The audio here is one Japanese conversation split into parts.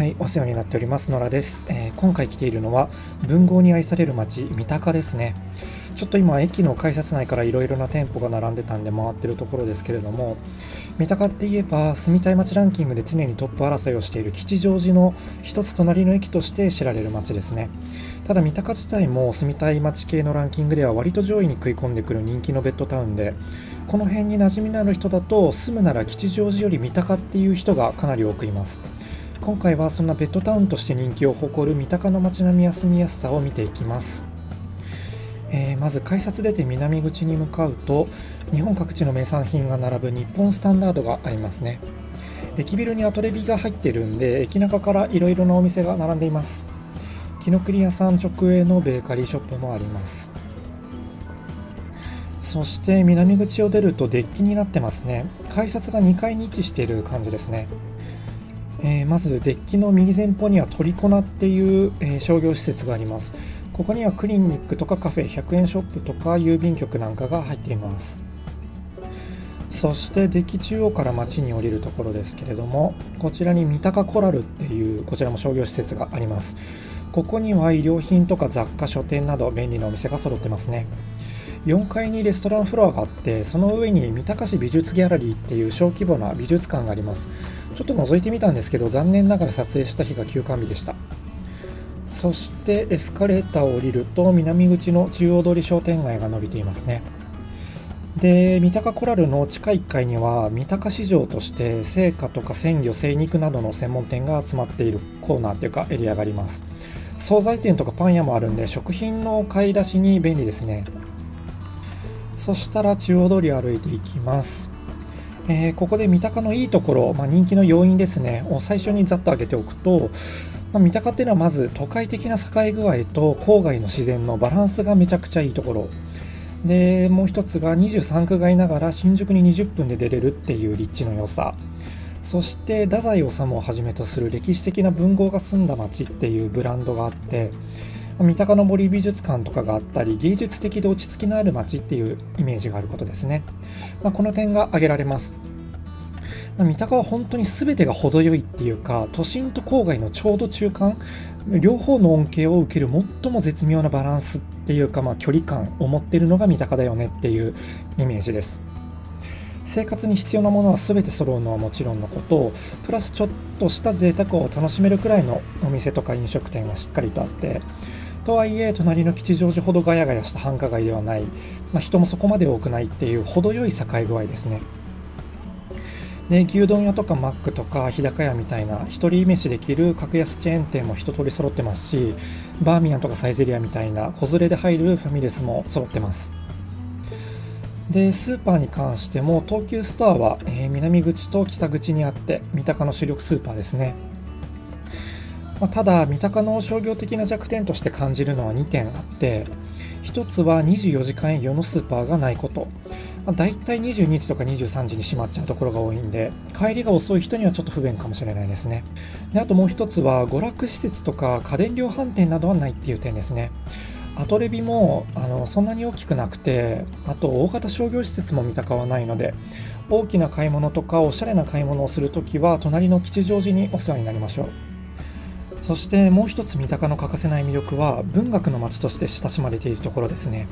はい、お世話になっております野良です、えー、今回来ているのは文豪に愛される街三鷹ですね。ちょっと今駅の改札内からいろいろな店舗が並んでたんで回ってるところですけれども三鷹って言えば住みたい街ランキングで常にトップ争いをしている吉祥寺の一つ隣の駅として知られる街ですね。ただ三鷹自体も住みたい街系のランキングでは割と上位に食い込んでくる人気のベッドタウンでこの辺に馴染みのある人だと住むなら吉祥寺より三鷹っていう人がかなり多くいます。今回はそんなベッドタウンとして人気を誇る三鷹の街並みや住みやすさを見ていきます、えー、まず改札出て南口に向かうと日本各地の名産品が並ぶ日本スタンダードがありますね。駅ビルにアトレビが入ってるんで駅中からいろいろなお店が並んでいます。紀ノ国屋さん直営のベーカリーショップもあります。そして南口を出るとデッキになってますね。改札が2階に位置している感じですね。えー、まずデッキの右前方にはトリコナっていう、えー、商業施設があります。ここにはクリニックとかカフェ100円ショップとか郵便局なんかが入っています。そしてデッキ中央から街に降りるところですけれどもこちらに三鷹コラルっていうこちらも商業施設があります。ここには衣料品とか雑貨書店など便利なお店が揃ってますね。4階にレストランフロアがあってその上に三鷹市美術ギャラリーっていう小規模な美術館があります。ちょっと覗いてみたんですけど残念ながら撮影した日が休館日でした。そしてエスカレーターを降りると南口の中央通り商店街が伸びていますね。で三鷹コラルの地下1階には三鷹市場として青果とか鮮魚精肉などの専門店が集まっているコーナーというかエリアがあります。惣菜店とかパン屋もあるんで食品の買い出しに便利ですね。そしたら中央通り歩いていきます。えー、ここで三鷹のいいところ、まあ、人気の要因ですね、を最初にざっと挙げておくと、まあ、三鷹っていうのはまず都会的な栄え具合と郊外の自然のバランスがめちゃくちゃいいところ。で、もう一つが23区外ながら新宿に20分で出れるっていう立地の良さ。そして太宰治をはじめとする歴史的な文豪が住んだ街っていうブランドがあって、三鷹の森美術館とかがあったり芸術的で落ち着きのある街っていうイメージがあることですね、まあ、この点が挙げられます。三鷹は本当に全てが程よいっていうか都心と郊外のちょうど中間両方の恩恵を受ける最も絶妙なバランスっていうか、まあ、距離感を持ってるのが三鷹だよねっていうイメージです。生活に必要なものは全て揃うのはもちろんのことプラスちょっとした贅沢を楽しめるくらいのお店とか飲食店がしっかりとあってとはいえ隣の吉祥寺ほどガヤガヤした繁華街ではない、まあ、人もそこまで多くないっていう程よい境具合ですね。で牛丼屋とかマックとか日高屋みたいな一人飯できる格安チェーン店も一通り揃ってますしバーミヤンとかサイゼリアみたいな子連れで入るファミレスも揃ってます。でスーパーに関しても東急ストアは、えー、南口と北口にあって三鷹の主力スーパーですね。まあ、ただ三鷹の商業的な弱点として感じるのは2点あって1つは24時間営業のスーパーがないこと、まあ、大体22時とか23時に閉まっちゃうところが多いんで帰りが遅い人にはちょっと不便かもしれないですね。であともう1つは娯楽施設とか家電量販店などはないっていう点ですね。アトレビもあのそんなに大きくなくてあと大型商業施設も三鷹はないので大きな買い物とかおしゃれな買い物をするときは隣の吉祥寺にお世話になりましょう。そしてもう一つ三鷹の欠かせない魅力は文学の街として親しまれているところですね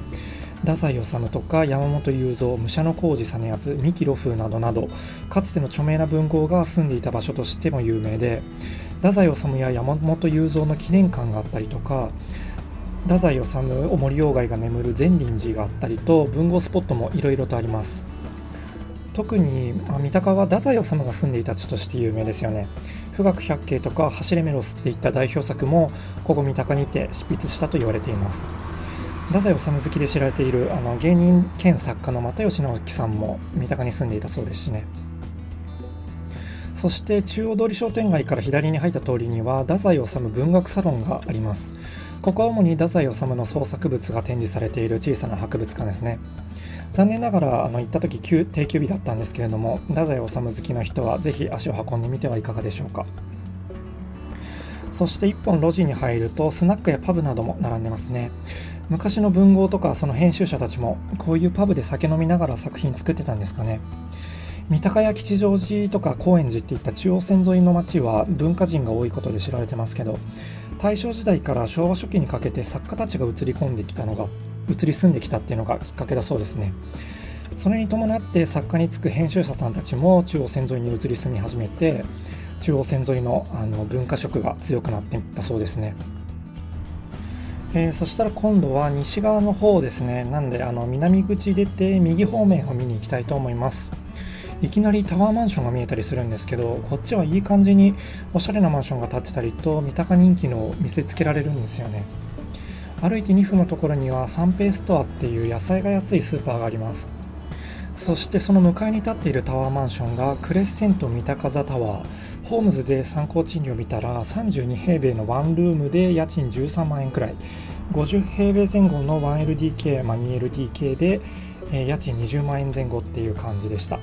太宰治とか山本雄三武者小路実篤三木露風などなどかつての著名な文豪が住んでいた場所としても有名で太宰治や山本雄三の記念館があったりとか太宰治お森鴎外が眠る善林寺があったりと文豪スポットもいろいろとあります特に、まあ、三鷹は太宰治が住んでいた地として有名ですよね。富岳百景とか走れメロスっていった代表作もここ三鷹にて執筆したと言われています。太宰治好きで知られているあの芸人兼作家の又吉直樹さんも三鷹に住んでいたそうですしね。そして中央通り商店街から左に入った通りには太宰治文学サロンがあります。ここは主に太宰治の創作物が展示されている小さな博物館ですね。残念ながらあの行った時定休日だったんですけれども太宰治好きの人はぜひ足を運んでみてはいかがでしょうか。そして一本路地に入るとスナックやパブなども並んでますね。昔の文豪とかその編集者たちもこういうパブで酒飲みながら作品作ってたんですかね。三鷹や吉祥寺とか高円寺っていった中央線沿いの町は文化人が多いことで知られてますけど大正時代から昭和初期にかけて作家たちが移り込んできたのが移り住んできたっていうのがきっかけだそうですね。それに伴って作家に就く編集者さんたちも中央線沿いに移り住み始めて中央線沿いのあの文化色が強くなっていったそうですね。えー、そしたら今度は西側の方ですね。なんであの南口出て右方面を見に行きたいと思います。いきなりタワーマンションが見えたりするんですけどこっちはいい感じにおしゃれなマンションが建ってたりと三鷹人気の見せつけられるんですよね。歩いて2分のところにはサンペイストアっていう野菜が安いスーパーがあります。そしてその向かいに立っているタワーマンションがクレッセント三鷹座タワー。ホームズで参考賃料を見たら32平米のワンルームで家賃13万円くらい。50平米前後の 1LDK、まあ、2LDK で、えー、家賃20万円前後っていう感じでした。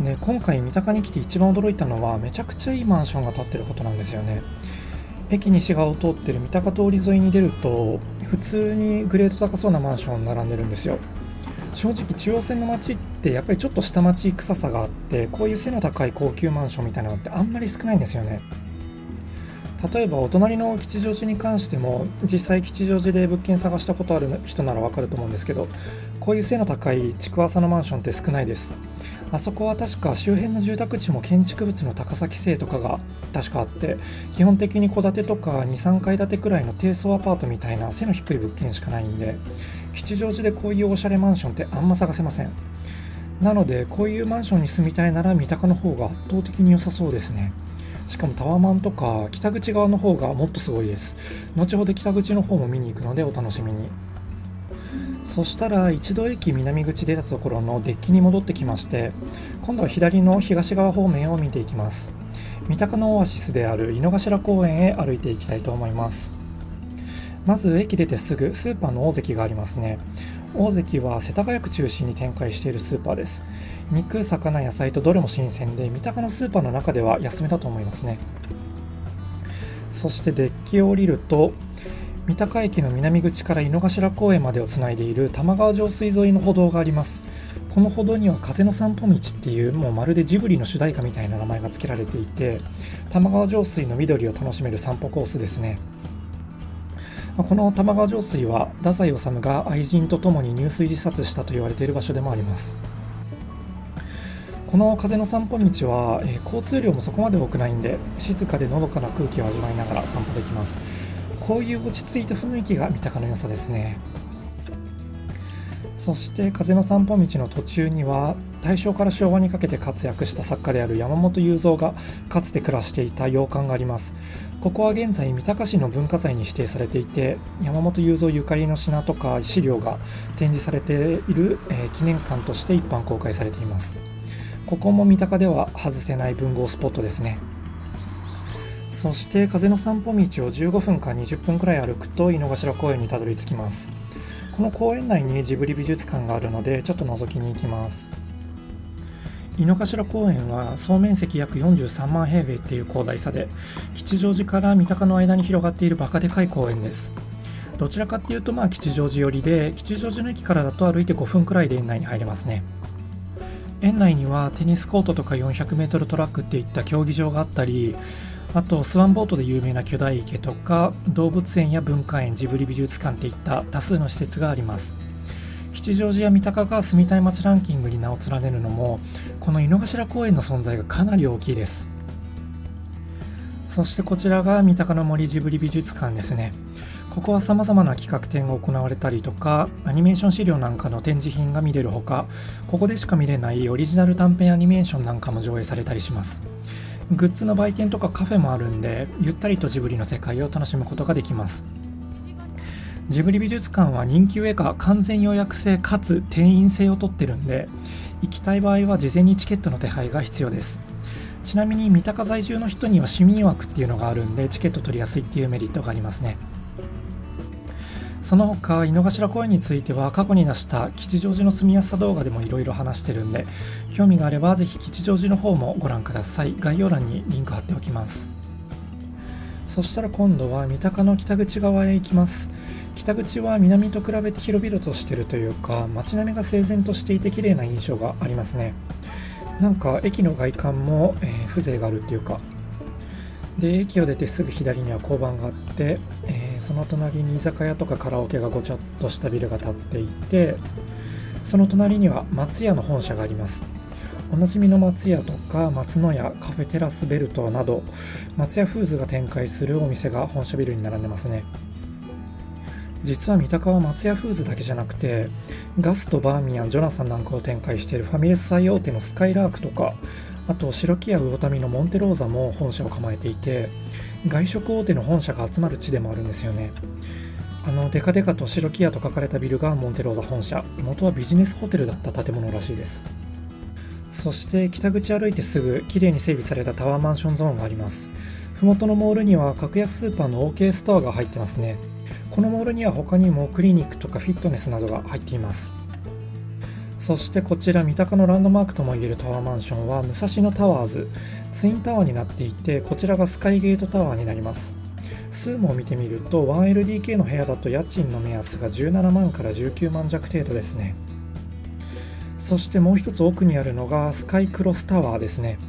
で今回三鷹に来て一番驚いたのはめちゃくちゃいいマンションが建ってることなんですよね。駅西側を通ってる三鷹通り沿いに出ると普通にグレード高そうなマンション並んでるんですよ。正直中央線の街ってやっぱりちょっと下町臭さがあってこういう背の高い高級マンションみたいなのってあんまり少ないんですよね。例えばお隣の吉祥寺に関しても実際吉祥寺で物件探したことある人ならわかると思うんですけどこういう背の高い築浅のマンションって少ないです。あそこは確か周辺の住宅地も建築物の高さ規制とかが確かあって基本的に戸建てとか23階建てくらいの低層アパートみたいな背の低い物件しかないんで吉祥寺でこういうおしゃれマンションってあんま探せません。なのでこういうマンションに住みたいなら三鷹の方が圧倒的に良さそうですね。しかもタワマンとか北口側の方がもっとすごいです。後ほど北口の方も見に行くのでお楽しみに。そしたら一度駅南口出たところのデッキに戻ってきまして今度は左の東側方面を見ていきます。三鷹のオアシスである井の頭公園へ歩いていきたいと思います。まず駅出てすぐスーパーの大関がありますね。大関は世田谷区中心に展開しているスーパーです。肉魚野菜とどれも新鮮で三鷹のスーパーの中では安めだと思いますね。そしてデッキを降りると三鷹駅の南口から井の頭公園までをつないでいる玉川上水沿いの歩道があります。この歩道には風の散歩道っていうもうまるでジブリの主題歌みたいな名前が付けられていて玉川上水の緑を楽しめる散歩コースですね。この玉川上水は太宰治が愛人と共に入水自殺したと言われている場所でもあります。この風の散歩道は、えー、交通量もそこまで多くないんで静かでのどかな空気を味わいながら散歩できます。こういう落ち着いた雰囲気が三鷹の良さですね。そして風の散歩道の途中には大正から昭和にかけて活躍した作家である山本雄三がかつて暮らしていた洋館があります。ここは現在三鷹市の文化財に指定されていて山本雄三ゆかりの品とか資料が展示されている、えー、記念館として一般公開されています。ここも三鷹では外せない文豪スポットですね。そして風の散歩道を15分か20分くらい歩くと井の頭公園にたどり着きます。この公園内にジブリ美術館があるのでちょっと覗きに行きます。井の頭公園は総面積約43万平米っていう広大さで吉祥寺から三鷹の間に広がっているバカでかい公園です。どちらかっていうとまあ吉祥寺寄りで吉祥寺の駅からだと歩いて5分くらいで園内に入れますね。園内にはテニスコートとか 400m トラックっていった競技場があったりあとスワンボートで有名な巨大池とか動物園や文化園ジブリ美術館といった多数の施設があります。吉祥寺や三鷹が住みたい街ランキングに名を連ねるのもこの井の頭公園の存在がかなり大きいです。そしてこちらが三鷹の森ジブリ美術館ですね。ここは様々な企画展が行われたりとかアニメーション資料なんかの展示品が見れるほかここでしか見れないオリジナル短編アニメーションなんかも上映されたりします。グッズの売店とかカフェもあるんでゆったりとジブリの世界を楽しむことができます。ジブリ美術館は人気上が完全予約制かつ定員制を取ってるんで行きたい場合は事前にチケットの手配が必要です。ちなみに三鷹在住の人には市民枠っていうのがあるんでチケット取りやすいっていうメリットがありますね。その他井の頭公園については過去に出した吉祥寺の住みやすさ動画でもいろいろ話してるんで興味があればぜひ吉祥寺の方もご覧ください。概要欄にリンク貼っておきます。そしたら今度は三鷹の北口側へ行きます。北口は南と比べて広々としてるというか街並みが整然としていて綺麗な印象がありますね。なんか駅の外観も、えー、風情があるっていうかで駅を出てすぐ左には交番があって、えー、その隣に居酒屋とかカラオケがごちゃっとしたビルが建っていてその隣には松屋の本社があります。おなじみの松屋とか松の屋カフェテラスベルトなど松屋フーズが展開するお店が本社ビルに並んでますね。実は三鷹は松屋フーズだけじゃなくてガスとバーミヤンジョナサンなんかを展開しているファミレス最大手のスカイラークとかあと白木屋魚民のモンテローザも本社を構えていて外食大手の本社が集まる地でもあるんですよね。あのデカデカと白木屋と書かれたビルがモンテローザ本社。元はビジネスホテルだった建物らしいです。そして北口歩いてすぐ綺麗に整備されたタワーマンションゾーンがあります。麓のモールには格安スーパーの OK ストアが入ってますね。このモールには他にもクリニックとかフィットネスなどが入っています。そしてこちら三鷹のランドマークともいえるタワーマンションは武蔵野タワーズツインタワーになっていてこちらがスカイゲートタワーになります。数も見てみると 1LDK の部屋だと家賃の目安が17万から19万弱程度ですね。そしてもう一つ奥にあるのがスカイクロスタワーですね。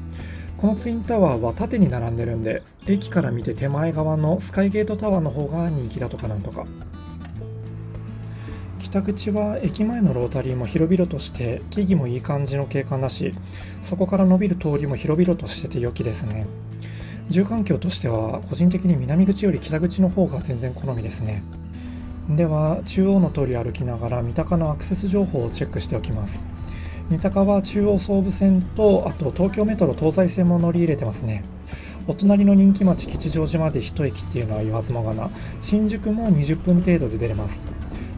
このツインタワーは縦に並んでるんで駅から見て手前側のスカイゲートタワーの方が人気だとかなんとか。北口は駅前のロータリーも広々として木々もいい感じの景観だしそこから伸びる通りも広々としてて良きですね。住環境としては個人的に南口より北口の方が全然好みですね。では中央の通り歩きながら三鷹のアクセス情報をチェックしておきます。三鷹は中央総武線とあと東京メトロ東西線も乗り入れてますね。お隣の人気町吉祥寺まで1駅っていうのは言わずもがな。新宿も20分程度で出れます。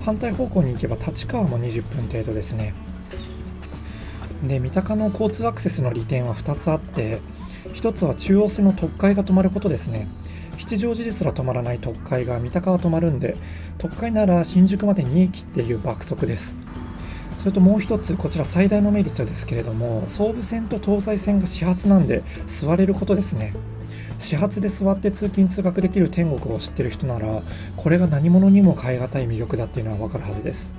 反対方向に行けば立川も20分程度ですね。で三鷹の交通アクセスの利点は2つあって1つは中央線の特快が止まることですね。吉祥寺ですら止まらない特快が三鷹は止まるんで特快なら新宿まで2駅っていう爆速です。それともう一つこちら最大のメリットですけれども総武線と東西線が始発なんで座れることですね。始発で座って通勤通学できる天国を知ってる人ならこれが何者にも代え難い魅力だっていうのはわかるはずです。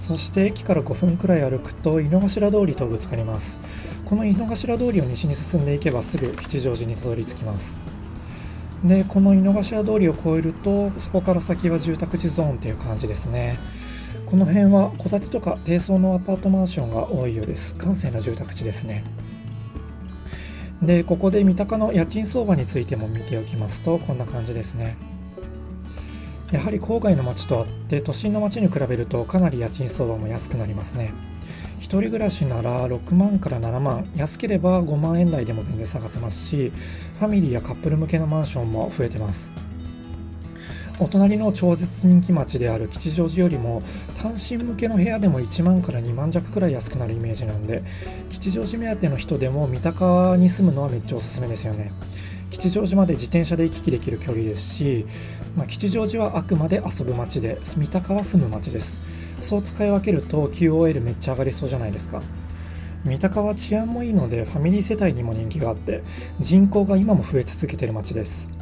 そして駅から5分くらい歩くと井の頭通りとぶつかります。この井の頭通りを西に進んでいけばすぐ吉祥寺にたどり着きます。でこの井の頭通りを越えるとそこから先は住宅地ゾーンっていう感じですね。この辺は戸建てとか低層のアパートマンションが多いようです。閑静な住宅地ですね。でここで三鷹の家賃相場についても見ておきますとこんな感じですね。やはり郊外の町とあって都心の町に比べるとかなり家賃相場も安くなりますね。1人暮らしなら6万から7万安ければ5万円台でも全然探せますしファミリーやカップル向けのマンションも増えてます。お隣の超絶人気町である吉祥寺よりも単身向けの部屋でも1万から2万弱くらい安くなるイメージなんで吉祥寺目当ての人でも三鷹に住むのはめっちゃおすすめですよね。吉祥寺まで自転車で行き来できる距離ですし、まあ、吉祥寺はあくまで遊ぶ街で三鷹は住む街です。そう使い分けると QOL めっちゃ上がりそうじゃないですか。三鷹は治安もいいのでファミリー世帯にも人気があって人口が今も増え続けてる街です。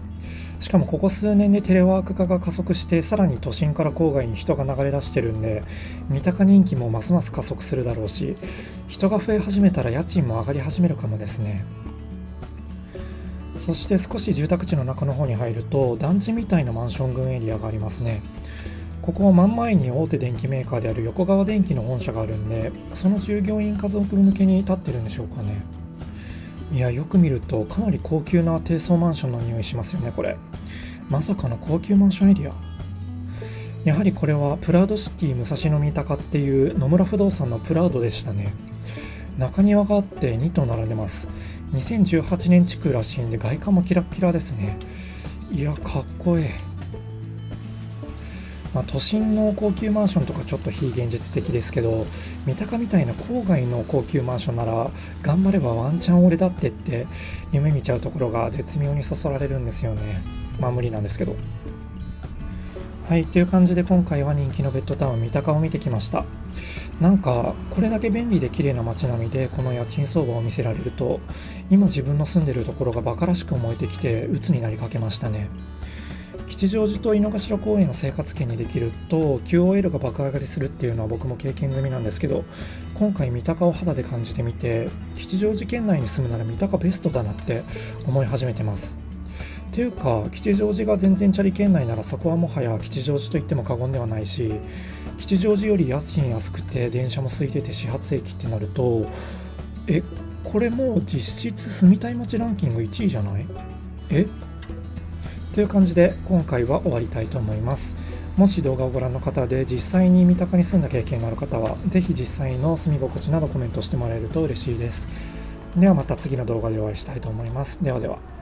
しかもここ数年でテレワーク化が加速してさらに都心から郊外に人が流れ出してるんで三鷹人気もますます加速するだろうし人が増え始めたら家賃も上がり始めるかもですね。そして少し住宅地の中の方に入ると団地みたいなマンション群エリアがありますね。ここは真ん前に大手電機メーカーである横川電機の本社があるんでその従業員家族向けに立ってるんでしょうかね。いやよく見るとかなり高級な低層マンションの匂いしますよねこれ。まさかの高級マンションエリア。やはりこれはプラウドシティ武蔵野三鷹っていう野村不動産のプラウドでしたね。中庭があって2棟並んでます。2018年築らしいんで外観もキラッキラですね。いやかっこええまあ、都心の高級マンションとかちょっと非現実的ですけど三鷹みたいな郊外の高級マンションなら頑張ればワンチャン俺だってって夢見ちゃうところが絶妙にそそられるんですよね。まあ無理なんですけど。はいという感じで今回は人気のベッドタウン三鷹を見てきました。なんかこれだけ便利で綺麗な街並みでこの家賃相場を見せられると今自分の住んでるところがバカらしく思えてきて鬱になりかけましたね。吉祥寺と井の頭公園を生活圏にできると QOL が爆上がりするっていうのは僕も経験済みなんですけど今回三鷹を肌で感じてみて吉祥寺県内に住むなら三鷹ベストだなって思い始めてます。ていうか吉祥寺が全然チャリ圏内ならそこはもはや吉祥寺と言っても過言ではないし吉祥寺より家賃安くて電車も空いてて始発駅ってなるとえこれもう実質住みたい街ランキング1位じゃない？え？という感じで今回は終わりたいと思います。もし動画をご覧の方で実際に三鷹に住んだ経験のある方はぜひ実際の住み心地などコメントしてもらえると嬉しいです。ではまた次の動画でお会いしたいと思います。ではでは。